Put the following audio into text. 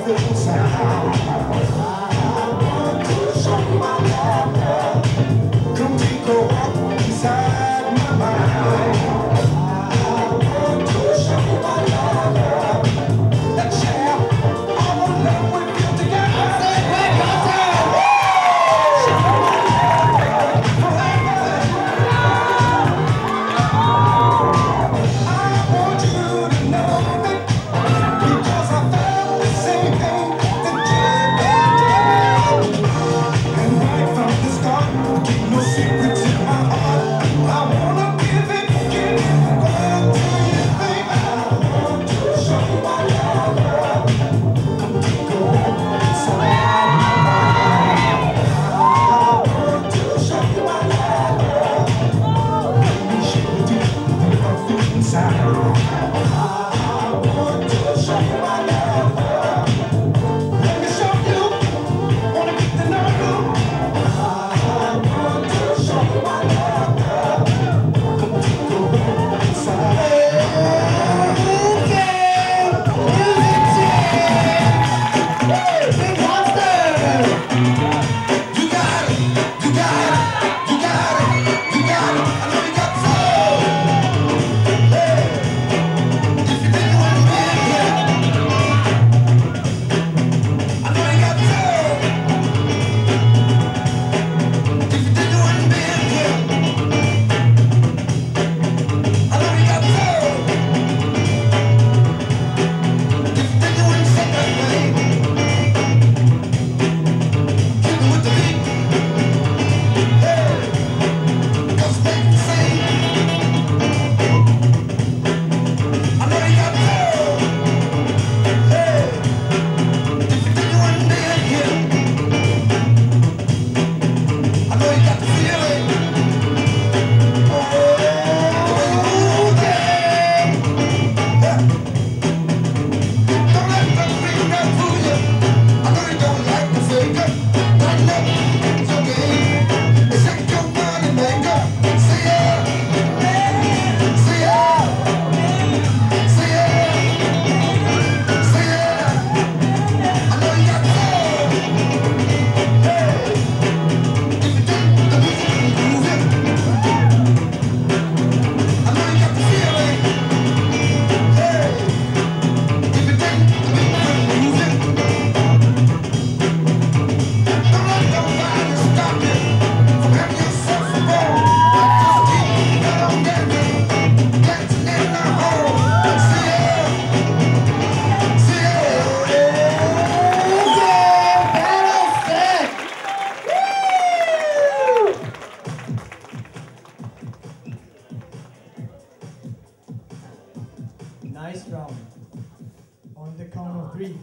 fazer funcionar. Nice round. On the count of three.